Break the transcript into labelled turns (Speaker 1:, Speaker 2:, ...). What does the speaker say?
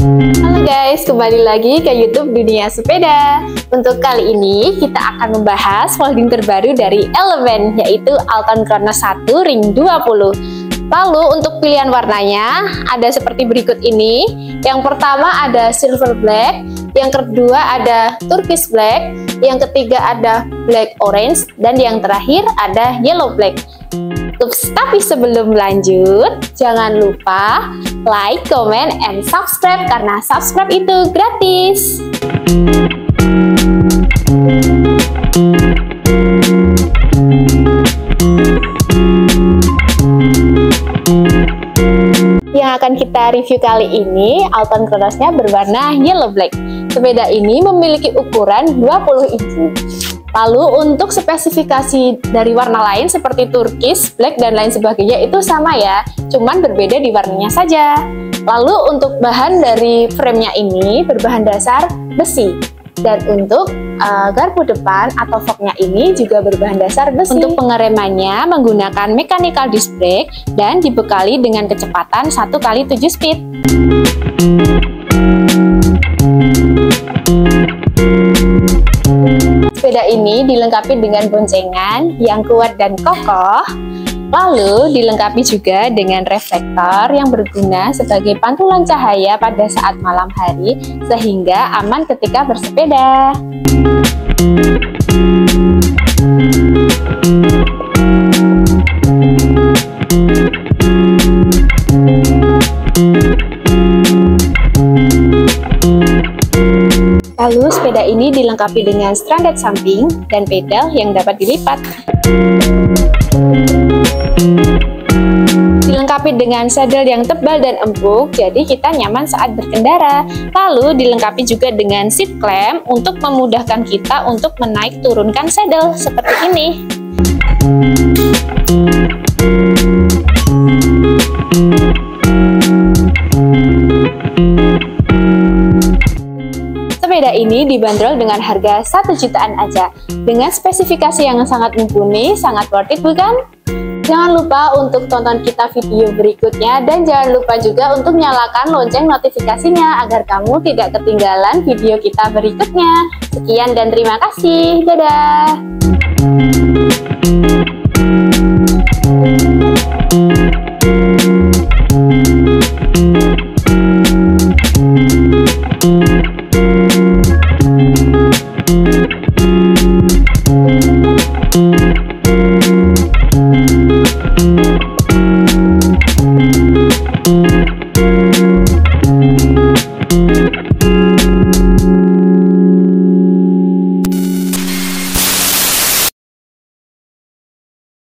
Speaker 1: Halo guys, kembali lagi ke YouTube Dunia Sepeda. Untuk kali ini kita akan membahas folding terbaru dari Eleven yaitu Alton Chronos 1 Ring 20. Lalu untuk pilihan warnanya ada seperti berikut ini. Yang pertama ada silver black, yang kedua ada turquoise black, yang ketiga ada black orange, dan yang terakhir ada yellow black. Ups, tapi sebelum lanjut, jangan lupa like, comment, and subscribe karena subscribe itu gratis. Yang akan kita review kali ini, Alton Chronosnya berwarna yellow black. Sepeda ini memiliki ukuran 20 inci. Lalu untuk spesifikasi dari warna lain seperti turkis, black, dan lain sebagainya itu sama ya, cuman berbeda di warnanya saja. Lalu untuk bahan dari framenya ini berbahan dasar besi. Dan untuk uh, garpu depan atau fognya ini juga berbahan dasar besi. Untuk pengeremannya menggunakan mechanical disc brake dan dibekali dengan kecepatan 1 kali 7 speed. Ini dilengkapi dengan boncengan yang kuat dan kokoh, lalu dilengkapi juga dengan reflektor yang berguna sebagai pantulan cahaya pada saat malam hari sehingga aman ketika bersepeda. Lalu sepeda ini dilengkapi dengan stranded samping dan pedal yang dapat dilipat. Dilengkapi dengan saddle yang tebal dan empuk, jadi kita nyaman saat berkendara. Lalu dilengkapi juga dengan seat clamp untuk memudahkan kita untuk menaik turunkan saddle seperti ini. sepeda ini dibanderol dengan harga satu jutaan aja. Dengan spesifikasi yang sangat mumpuni, sangat worth it bukan? Jangan lupa untuk tonton kita video berikutnya dan jangan lupa juga untuk nyalakan lonceng notifikasinya agar kamu tidak ketinggalan video kita berikutnya. Sekian dan terima kasih. Dadah!